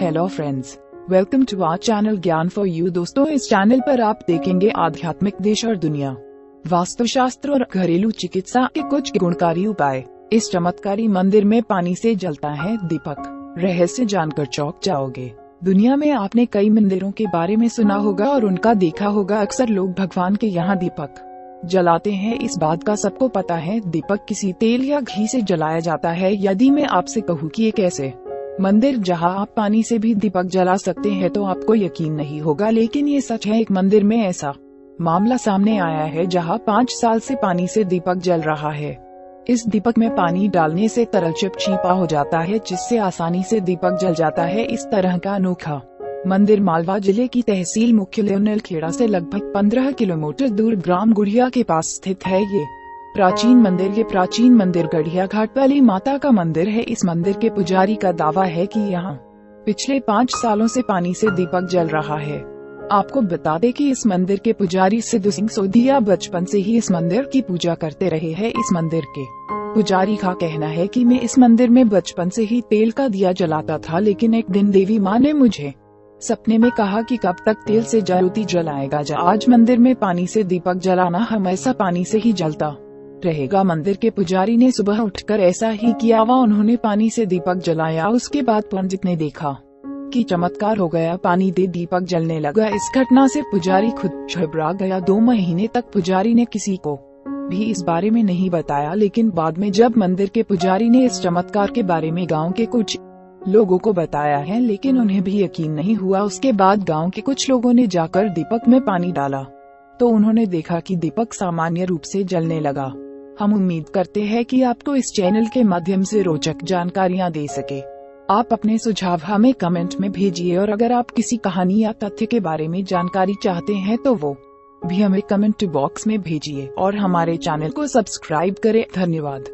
Hello friends welcome to our channel Gyan for you दोस्तों, इस channel पर आप देखेंगे आध्यात्मिक देश और दुनिया। वास्तुशास्त्र और घरेलू चिकित्सा के कुछ गुणकारी उपाय। इस चमत्कारी मंदिर में पानी से जलता है दीपक। रहस्य जानकर चौक जाओगे। दुनिया में आपने कई मंदिरों के बारे में सुना होगा और उनका देखा होगा। अक्सर लोग भगवान के यहाँ दीपक जलाते हैं। इस बात का सबको पता है, दीपक किसी तेल या घी से जलाया जाता है। यदि मैं आपसे कहूँ कि ये कैसे मंदिर जहाँ आप पानी से भी दीपक जला सकते हैं तो आपको यकीन नहीं होगा, लेकिन ये सच है, एक मंदिर में ऐसा मामला सामने आया है जहाँ पाँच साल से पानी से दीपक जल रहा है। इस दीपक में पानी डालने से तरल चिप चिपचिपा हो जाता है, जिससे आसानी से दीपक जल जाता है। इस तरह का अनोखा मंदिर मालवा ज़िले की तहसील मुख्य खेड़ा से लगभग 15 किलोमीटर दूर ग्राम गुड़िया के पास स्थित है। ये प्राचीन मंदिर ये प्राचीन मंदिर गढ़िया घाट वाली माता का मंदिर है। इस मंदिर के पुजारी का दावा है कि यहाँ पिछले पाँच सालों से पानी से दीपक जल रहा है। आपको बता दें कि इस मंदिर के पुजारी सिद्धू सिंह सोधिया बचपन से ही इस मंदिर की पूजा करते रहे हैं। इस मंदिर के पुजारी का कहना है कि मैं इस मंदिर में बचपन से ही तेल का दिया जलाता था, लेकिन एक दिन देवी माँ ने मुझे सपने में कहा कि कब तक तेल से ज्योति जलाएगा। जा आज मंदिर में पानी से दीपक जलाना हमेशा पानी से ही जलता रहेगा। मंदिर के पुजारी ने सुबह उठकर ऐसा ही किया। व उन्होंने पानी से दीपक जलाया। उसके बाद पंडित ने देखा कि चमत्कार हो गया। पानी दे दीपक जलने लगा। इस घटना से पुजारी खुद छबरा गया। दो महीने तक पुजारी ने किसी को भी इस बारे में नहीं बताया। लेकिन बाद में जब मंदिर के पुजारी ने इस चमत्कार के बारे में गाँव के कुछ लोगों को बताया है, लेकिन उन्हें भी यकीन नहीं हुआ। उसके बाद गाँव के कुछ लोगों ने जाकर दीपक में पानी डाला। तो उन्होंने देखा कि दीपक सामान्य रूप से जलने लगा। हम उम्मीद करते हैं कि आपको इस चैनल के माध्यम से रोचक जानकारियाँ दे सके। आप अपने सुझाव हमें कमेंट में भेजिए और अगर आप किसी कहानी या तथ्य के बारे में जानकारी चाहते हैं तो वो भी हमें कमेंट बॉक्स में भेजिए और हमारे चैनल को सब्सक्राइब करें। धन्यवाद।